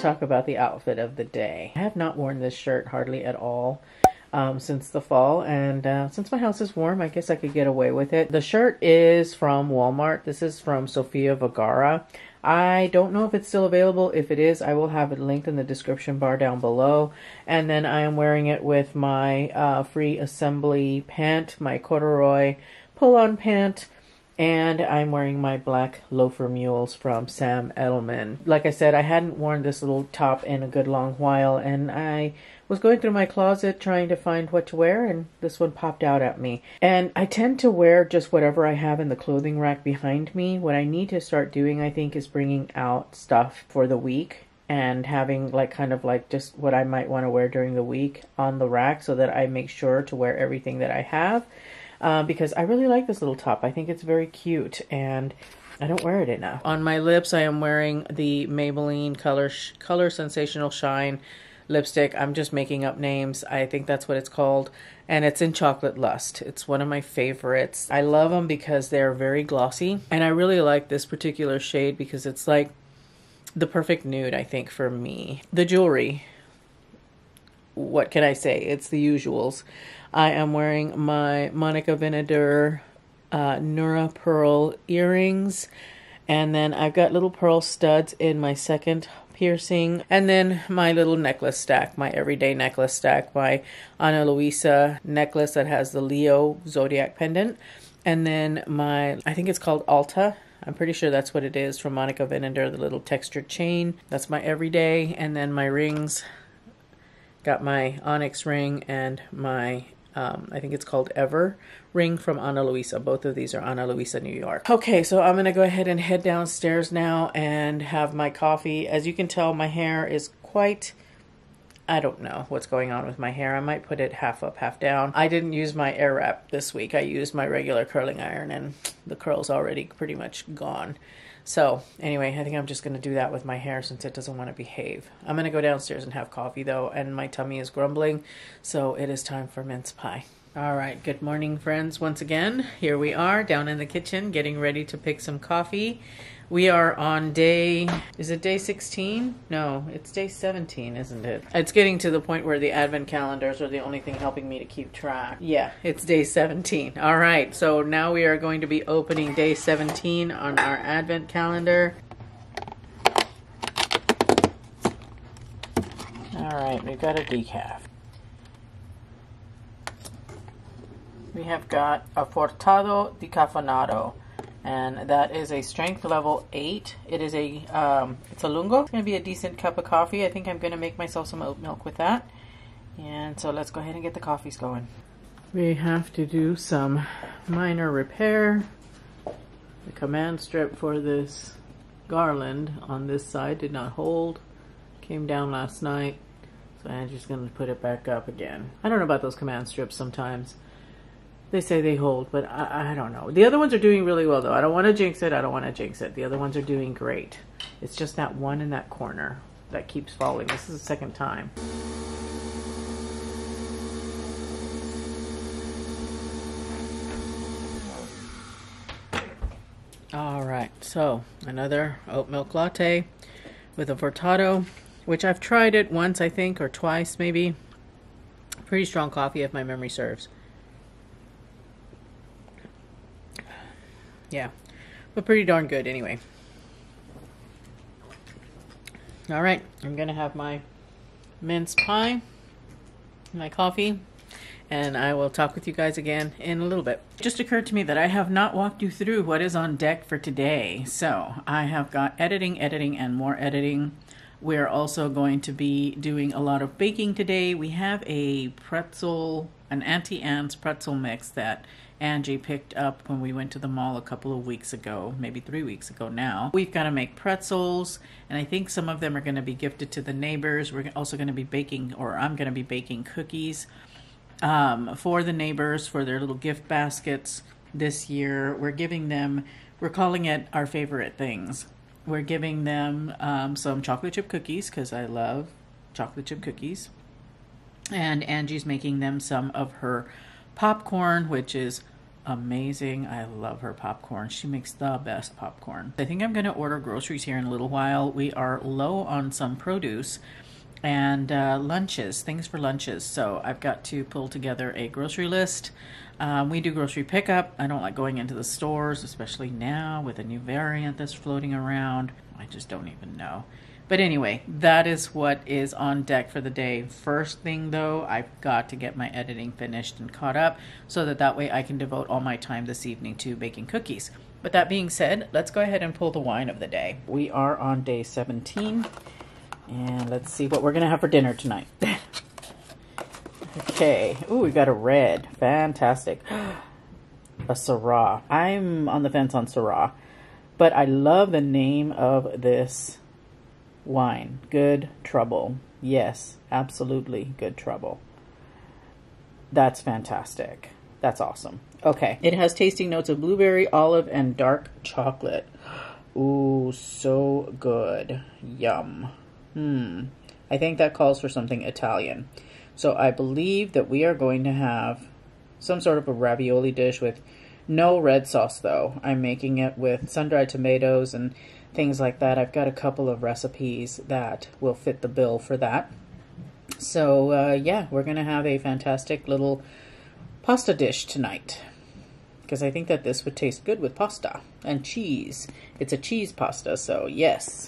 talk about the outfit of the day. I have not worn this shirt hardly at all um, since the fall, and uh, since my house is warm, I guess I could get away with it. The shirt is from Walmart. This is from Sofia Vergara. I don't know if it's still available. If it is, I will have it linked in the description bar down below. And then I am wearing it with my uh, free assembly pant, my corduroy pull-on pant, and I'm wearing my black loafer mules from Sam Edelman. Like I said, I hadn't worn this little top in a good long while, and I was going through my closet trying to find what to wear, and this one popped out at me. And I tend to wear just whatever I have in the clothing rack behind me. What I need to start doing, I think, is bringing out stuff for the week and having like kind of like just what I might want to wear during the week on the rack so that I make sure to wear everything that I have uh, because I really like this little top. I think it's very cute and I don't wear it enough. On my lips, I am wearing the Maybelline Color Color Sensational Shine lipstick. I'm just making up names. I think that's what it's called. And it's in Chocolate Lust. It's one of my favorites. I love them because they're very glossy. And I really like this particular shade because it's like the perfect nude, I think, for me. The jewelry. What can I say? It's the usuals. I am wearing my Monica Vinader uh, Nura Pearl earrings. And then I've got little pearl studs in my second piercing. And then my little necklace stack, my everyday necklace stack, my Ana Luisa necklace that has the Leo zodiac pendant. And then my, I think it's called Alta. I'm pretty sure that's what it is from Monica Vinader, the little textured chain. That's my everyday. And then my rings. Got my onyx ring and my um, I think it's called Ever ring from Ana Luisa. Both of these are Ana Luisa, New York. Okay, so I'm going to go ahead and head downstairs now and have my coffee. As you can tell, my hair is quite... I don't know what's going on with my hair. I might put it half up, half down. I didn't use my Airwrap this week. I used my regular curling iron and the curl's already pretty much gone. So anyway, I think I'm just going to do that with my hair since it doesn't want to behave. I'm going to go downstairs and have coffee though, and my tummy is grumbling, so it is time for mince pie. All right, good morning, friends. Once again, here we are down in the kitchen getting ready to pick some coffee. We are on day, is it day 16? No, it's day 17, isn't it? It's getting to the point where the advent calendars are the only thing helping me to keep track. Yeah, it's day 17. All right, so now we are going to be opening day 17 on our advent calendar. All right, we've got a decaf. We have got a Fortado Decaffeinado and that is a strength level 8. It is a, um, it's a lungo. It's going to be a decent cup of coffee. I think I'm going to make myself some oat milk with that. And so let's go ahead and get the coffees going. We have to do some minor repair. The command strip for this garland on this side did not hold. Came down last night. So going to put it back up again. I don't know about those command strips sometimes. They say they hold, but I, I don't know. The other ones are doing really well, though. I don't want to jinx it. I don't want to jinx it. The other ones are doing great. It's just that one in that corner that keeps falling. This is the second time. All right, so another oat milk latte with a Fortado, which I've tried it once, I think, or twice maybe. Pretty strong coffee if my memory serves. Yeah, but pretty darn good anyway. All right, I'm gonna have my mince pie, my coffee, and I will talk with you guys again in a little bit. It just occurred to me that I have not walked you through what is on deck for today. So I have got editing, editing, and more editing. We're also going to be doing a lot of baking today. We have a pretzel, an Auntie Anne's pretzel mix that Angie picked up when we went to the mall a couple of weeks ago, maybe three weeks ago now. We've got to make pretzels, and I think some of them are going to be gifted to the neighbors. We're also going to be baking, or I'm going to be baking cookies um, for the neighbors for their little gift baskets this year. We're giving them, we're calling it our favorite things. We're giving them um, some chocolate chip cookies because I love chocolate chip cookies. And Angie's making them some of her popcorn, which is amazing. I love her popcorn. She makes the best popcorn. I think I'm going to order groceries here in a little while. We are low on some produce and uh, lunches, things for lunches. So I've got to pull together a grocery list. Um, we do grocery pickup. I don't like going into the stores, especially now with a new variant that's floating around. I just don't even know. But anyway, that is what is on deck for the day. First thing though, I've got to get my editing finished and caught up so that that way I can devote all my time this evening to baking cookies. But that being said, let's go ahead and pull the wine of the day. We are on day 17 and let's see what we're going to have for dinner tonight. okay. Ooh, we got a red. Fantastic. a Syrah. I'm on the fence on Syrah, but I love the name of this wine. Good trouble. Yes, absolutely good trouble. That's fantastic. That's awesome. Okay. It has tasting notes of blueberry, olive, and dark chocolate. Ooh, so good. Yum. Hmm. I think that calls for something Italian. So I believe that we are going to have some sort of a ravioli dish with no red sauce, though. I'm making it with sun-dried tomatoes and things like that. I've got a couple of recipes that will fit the bill for that. So, uh, yeah, we're going to have a fantastic little pasta dish tonight. Because I think that this would taste good with pasta and cheese. It's a cheese pasta, so yes.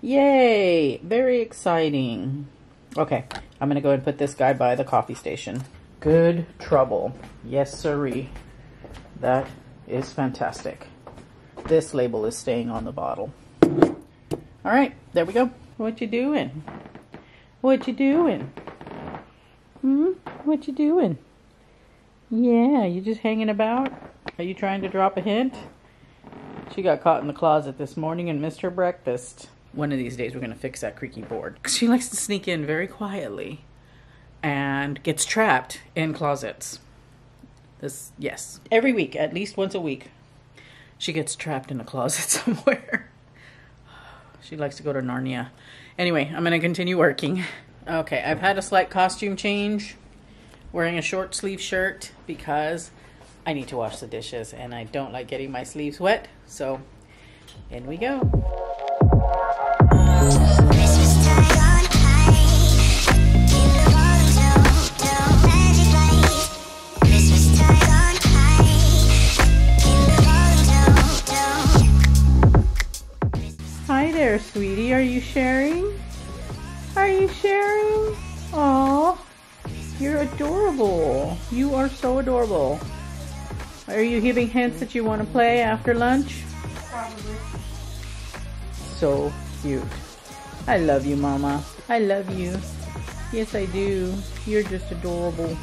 Yay! Very exciting. Okay, I'm going to go and put this guy by the coffee station. Good trouble. Yes, sirree. That is fantastic. This label is staying on the bottle. All right, there we go. What you doing? What you doing? Hmm? What you doing? Yeah, you just hanging about? Are you trying to drop a hint? She got caught in the closet this morning and missed her breakfast. One of these days we're going to fix that creaky board. She likes to sneak in very quietly and gets trapped in closets. This, yes. Every week, at least once a week, she gets trapped in a closet somewhere. she likes to go to Narnia. Anyway, I'm going to continue working. Okay, I've had a slight costume change. Wearing a short sleeve shirt because I need to wash the dishes and I don't like getting my sleeves wet. So, in we go. Are you sharing? Are you sharing? Oh, you're adorable. You are so adorable. Are you giving hints that you want to play after lunch? Probably. So cute. I love you, Mama. I love you. Yes, I do. You're just adorable.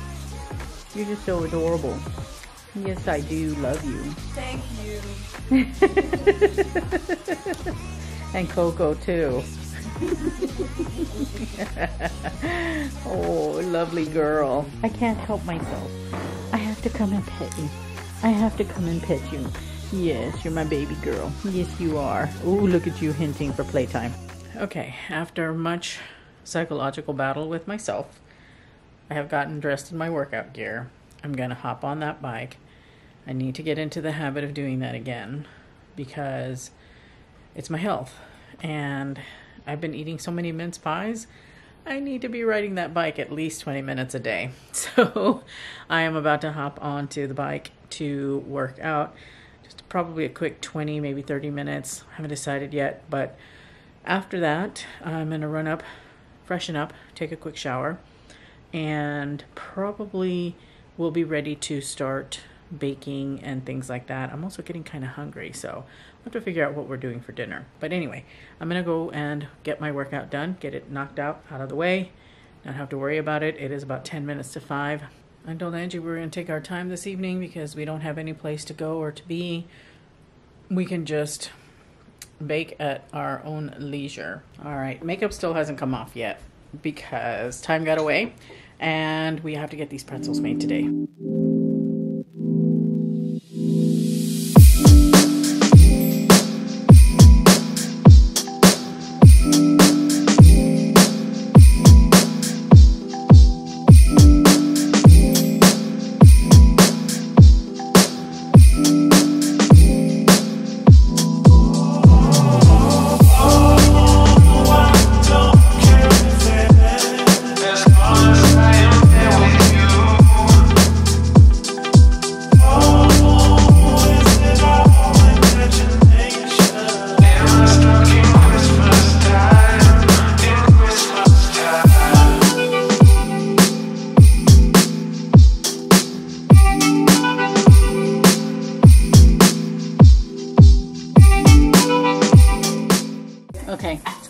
You're just so adorable. Yes, I do love you. Thank you. and Coco too. oh, lovely girl. I can't help myself. I have to come and pet you. I have to come and pet you. Yes, you're my baby girl. Yes, you are. Oh, look at you hinting for playtime. Okay, after much psychological battle with myself, I have gotten dressed in my workout gear. I'm going to hop on that bike. I need to get into the habit of doing that again because it's my health. And I've been eating so many mince pies. I need to be riding that bike at least 20 minutes a day. So I am about to hop onto the bike to work out. Just probably a quick 20, maybe 30 minutes. I haven't decided yet, but after that, I'm going to run up, freshen up, take a quick shower, and probably will be ready to start baking and things like that. I'm also getting kind of hungry, so have to figure out what we're doing for dinner. But anyway, I'm going to go and get my workout done, get it knocked out, out of the way, not have to worry about it. It is about 10 minutes to 5. I told Angie we are going to take our time this evening because we don't have any place to go or to be. We can just bake at our own leisure. All right, makeup still hasn't come off yet because time got away and we have to get these pretzels made today.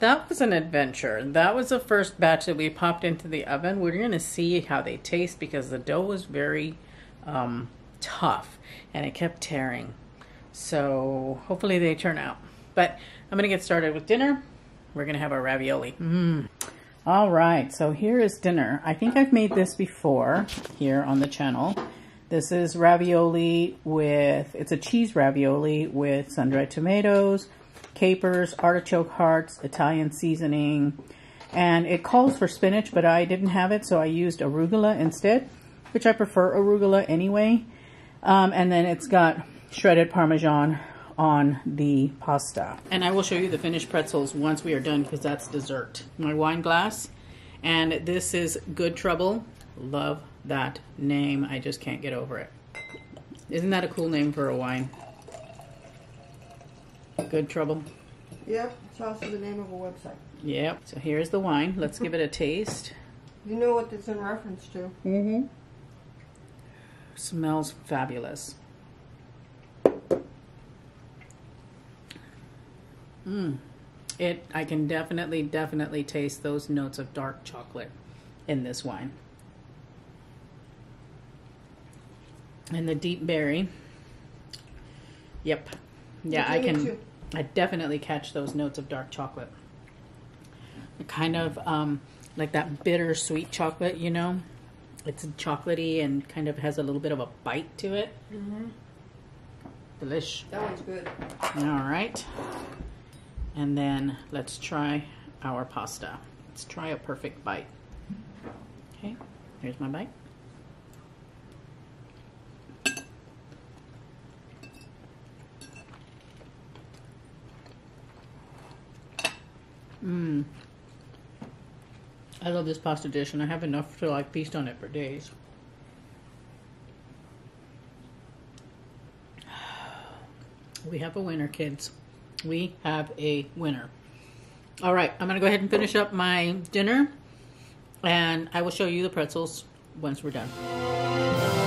that was an adventure. That was the first batch that we popped into the oven. We're going to see how they taste because the dough was very um, tough and it kept tearing. So hopefully they turn out. But I'm going to get started with dinner. We're going to have our ravioli. Mm. All right, so here is dinner. I think I've made this before here on the channel. This is ravioli with, it's a cheese ravioli with sun-dried tomatoes, capers, artichoke hearts, Italian seasoning, and it calls for spinach, but I didn't have it, so I used arugula instead, which I prefer arugula anyway. Um, and then it's got shredded Parmesan on the pasta. And I will show you the finished pretzels once we are done because that's dessert. My wine glass, and this is Good Trouble. Love that name. I just can't get over it. Isn't that a cool name for a wine? Good Trouble. Yep, it's also the name of a website. Yep. So here's the wine. Let's give it a taste. You know what it's in reference to. Mm-hmm. Smells fabulous. Mmm. It I can definitely, definitely taste those notes of dark chocolate in this wine. And the deep berry. Yep. Yeah, I can I definitely catch those notes of dark chocolate. Kind of um, like that bitter sweet chocolate, you know? It's chocolatey and kind of has a little bit of a bite to it. Mm-hmm. Delish. That one's good. All right. And then let's try our pasta. Let's try a perfect bite. Okay, here's my bite. Mmm. I love this pasta dish and I have enough to like feast on it for days. We have a winner, kids. We have a winner. All right, I'm going to go ahead and finish up my dinner and I will show you the pretzels once we're done.